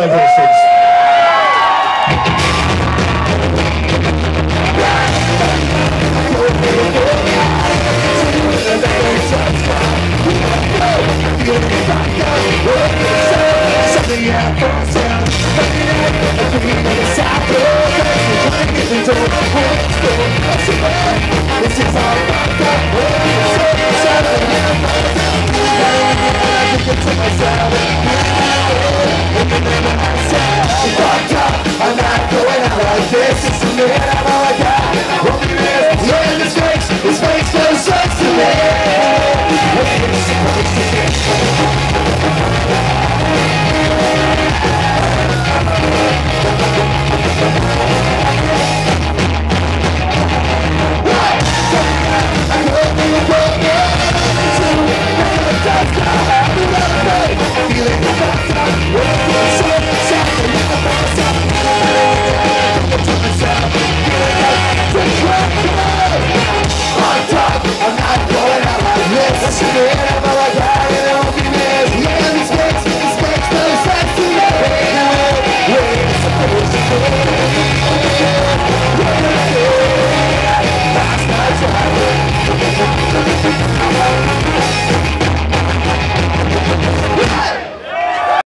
Douglases. Myself. Yeah. brasileira